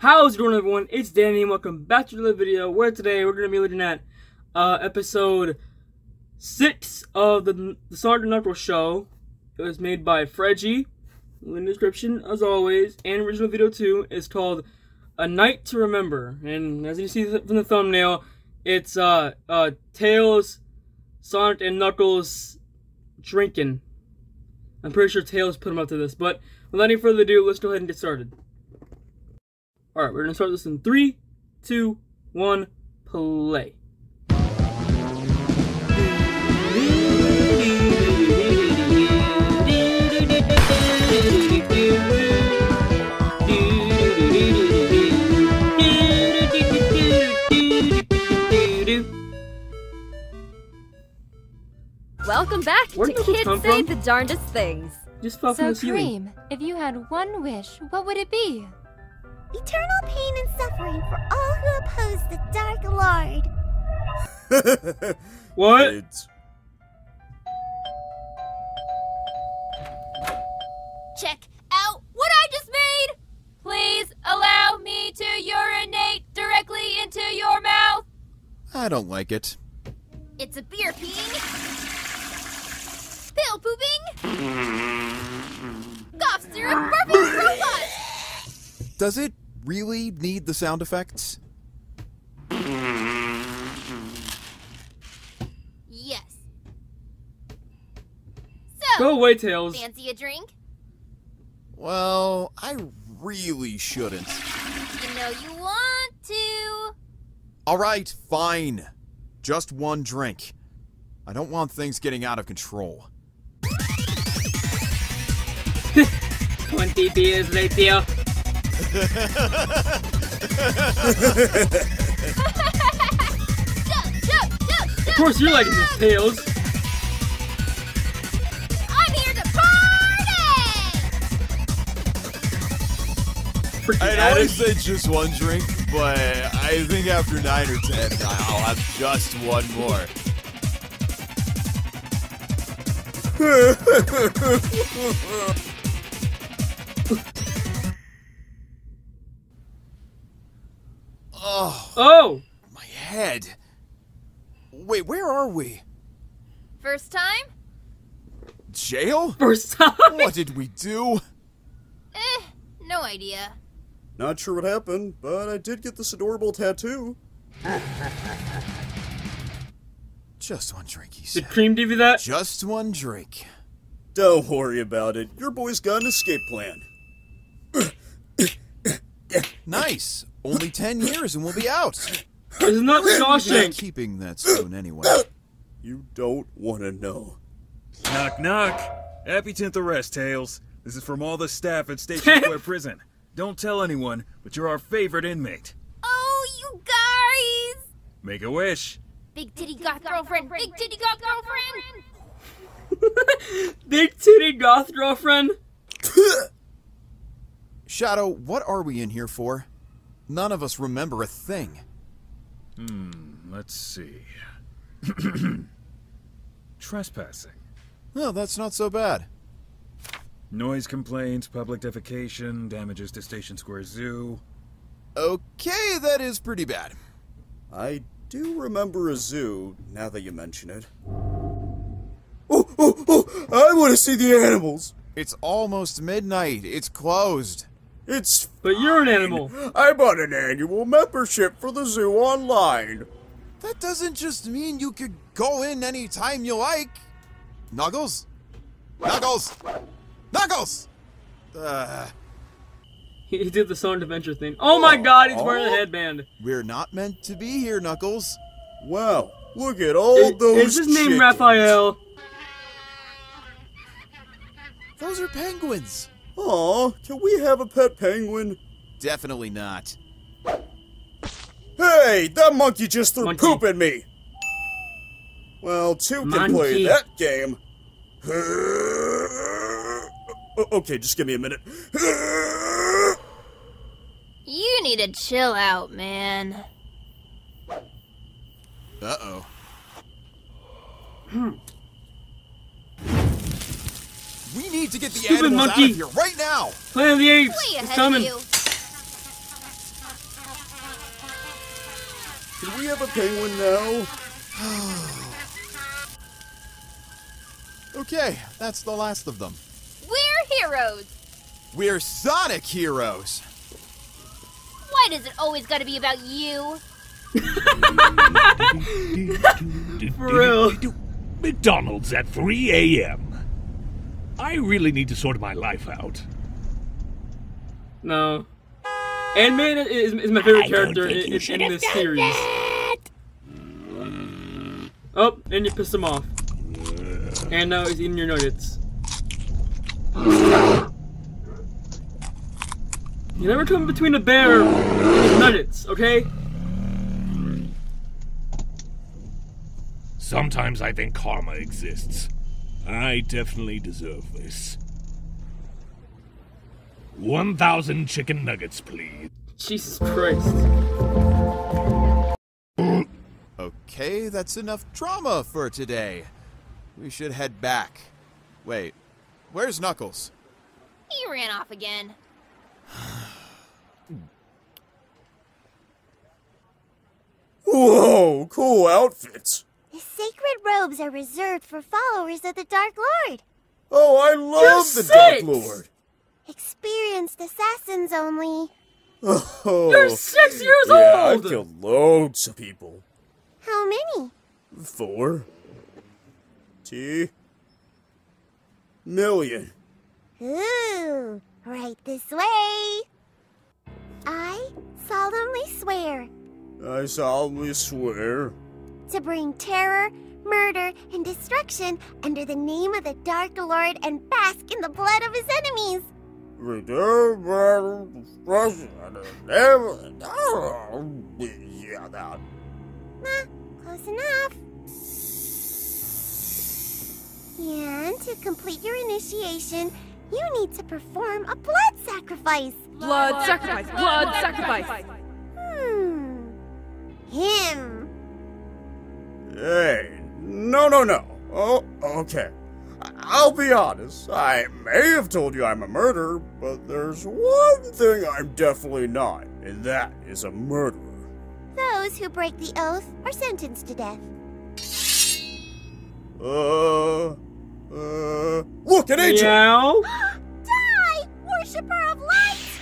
How's it going everyone? It's Danny and welcome back to another video where today we're going to be looking at uh, episode 6 of the, the Sonic Knuckles show. It was made by Freggie, in the description as always, and original video 2 is called A Night to Remember. And as you see from the thumbnail, it's uh, uh, Tails, Sonic, and Knuckles drinking. I'm pretty sure Tails put him up to this, but without any further ado, let's go ahead and get started. Alright, we're gonna start this in three, two, one, play. Welcome back Where to Kids Say from? the Darndest Things. Just from So. Cream, if you had one wish, what would it be? Eternal pain and suffering for all who oppose the Dark Lord. What? Kids. Check out what I just made! Please allow me to urinate directly into your mouth. I don't like it. It's a beer peeing, pill pooping, cough syrup burping robot. Does it really need the sound effects? Yes. So, Go away, Tails. fancy a drink? Well, I really shouldn't. You know you want to. Alright, fine. Just one drink. I don't want things getting out of control. 20 beers later. Of course you're liking this, Tails. I'm here to party! Freaking I'd addict. always say just one drink, but I think after nine or ten, I'll have just one more. oh, Oh! my head. Wait, where are we? First time? Jail? First time! What did we do? Eh, no idea. Not sure what happened, but I did get this adorable tattoo. Just one drink, he Did said. Cream give you that? Just one drink. Don't worry about it. Your boy's got an escape plan. Nice. Only ten years and we'll be out. It's is not Not Shawshank. keeping that spoon anyway. You don't want to know. Knock knock. Happy 10th arrest, Tails. This is from all the staff at Station Square Prison. Don't tell anyone, but you're our favorite inmate. Oh, you guys! Make a wish. Big titty goth girlfriend, big titty goth girlfriend! Big titty goth girlfriend. Shadow, what are we in here for? None of us remember a thing. Hmm, let's see. Trespassing. Well, that's not so bad. Noise complaints, public defecation, damages to Station Square Zoo. Okay, that is pretty bad. I do remember a zoo, now that you mention it. Oh, oh, oh! I want to see the animals! It's almost midnight. It's closed. It's. But you're an animal. I bought an annual membership for the zoo online. That doesn't just mean you could go in anytime you like. Knuckles? Knuckles! Knuckles! Uh, He he did the Sonic Adventure thing. Oh my god, he's wearing a headband. we're not meant to be here, Knuckles. Wow, look at all Is, those. is his name. Raphael? Those are penguins. Aw, can we have a pet penguin? Definitely not. Hey, that monkey just threw Monkey. poop at me! Well, two can Monkey. play that game. Okay, just give me a minute. You need to chill out, man. Uh oh. need to get the Stupid animals monkey. out of here right now. Play of the apes. It's coming. Can we have a penguin now? okay, that's the last of them. We're heroes. We're Sonic heroes. Why does it always gotta be about you? For real. McDonald's at 3 a.m. I really need to sort my life out. No. Ant-Man is, is my favorite I character in, in, in this series. that. Oh, and you pissed him off. And now he's eating your nuggets. You never come between a bear and his nuggets, okay? Sometimes I think karma exists. I definitely deserve this. 1,000 chicken nuggets, please. Jesus Christ. Okay, that's enough drama for today. We should head back. Wait, where's Knuckles? He ran off again. Whoa, cool outfits. The sacred robes are reserved for followers of the Dark Lord. Oh, I love You're the Dark! Lord. Experienced assassins only. Oh, You're six years yeah, I've killed loads of people. How many? Four. T. Million. Ooh, right this way. I solemnly swear I solemnly swear. To bring terror, murder, and destruction under the name of the Dark Lord and bask in the blood of his enemies. Return battle, destruction, and the name of the Dark- Yeah, that. Nah, close enough. And to complete your initiation, you need to perform a blood sacrifice. Blood sacrifice, blood sacrifice. Hmm. Hey, no, no, no. Oh, okay. I- I'll be honest. I may have told you I'm a murderer, but there's one thing I'm definitely not, and that is a murderer. Those who break the oath are sentenced to death. Uh, uh, look at Angel. Meow. Die, worshipper of light!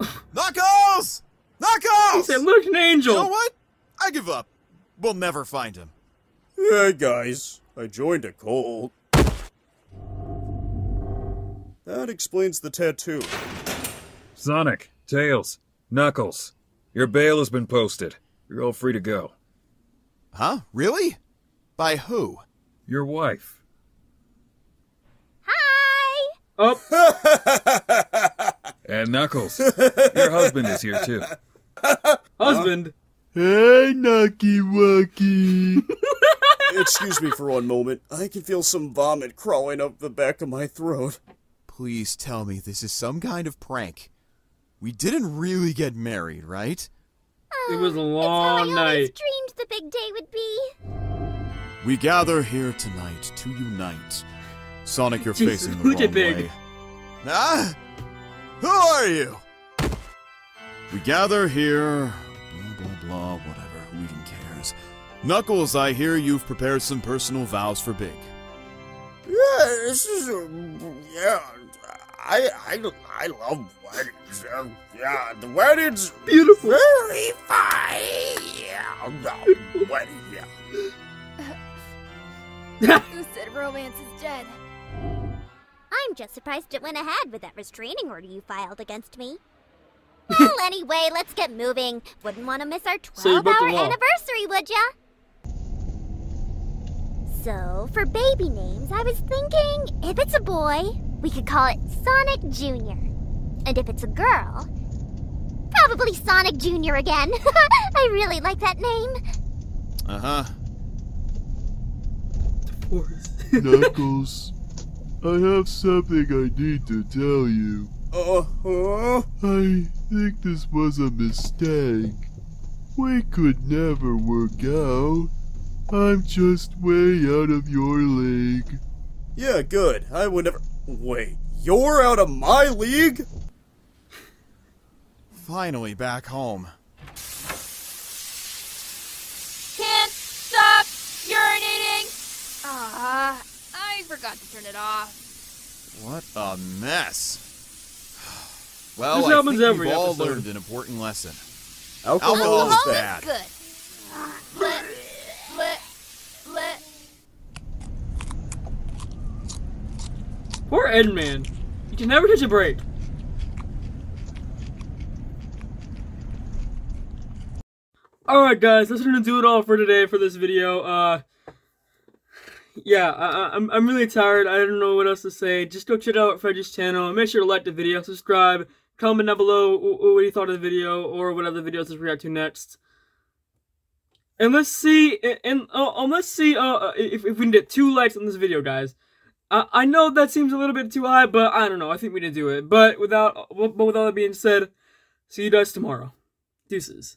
Knuckles! Knuckles! He said, look, an angel. You know what? I give up. We'll never find him. Hey guys, I joined a cult. That explains the tattoo. Sonic, Tails, Knuckles, your bail has been posted. You're all free to go. Huh? Really? By who? Your wife. Hi! Oh, And Knuckles, your husband is here too. husband. Hey, Nucky Wucky. Excuse me for one moment. I can feel some vomit crawling up the back of my throat. Please tell me this is some kind of prank. We didn't really get married, right? It was a It's how I long always dreamed the big day would be. We gather here tonight to unite. Sonic, you're Jesus, facing the who'd you wrong pick? way. Ah? Who are you? We gather here. Knuckles, I hear you've prepared some personal vows for Big. Yeah, this is. Uh, yeah, I, I, I love weddings. Uh, yeah, the wedding's Beautiful. very fine. Yeah, no, wedding, yeah. Who said romance is dead? I'm just surprised it went ahead with that restraining order you filed against me. well, anyway, let's get moving. Wouldn't want to miss our 12 So you broke the hour law. anniversary, would ya? So, for baby names, I was thinking if it's a boy, we could call it Sonic Jr. And if it's a girl, probably Sonic Jr. again. I really like that name. Uh huh. Knuckles, I have something I need to tell you. Uh huh. I think this was a mistake. We could never work out. I'm just way out of your league. Yeah, good. I would never. Wait, you're out of my league? Finally back home. Can't stop urinating! Ah, uh, I forgot to turn it off. What a mess. Well, this I think we've all learned an important lesson. Alcohol, Alcohol is bad. Is Poor Edman. You can never catch a break. Alright guys, that's gonna do it all for today for this video. Uh yeah, I, I- I'm, I'm really tired. I don't know what else to say. Just go check out Freddy's channel. Make sure to like the video, subscribe, comment down below what you thought of the video or what other videos to react to next. And let's see, and, and uh, uh, let's see uh, uh, if, if we can get two likes on this video, guys. I know that seems a little bit too high, but I don't know. I think we can do it. But without, but with all that being said, see you guys tomorrow. Deuces.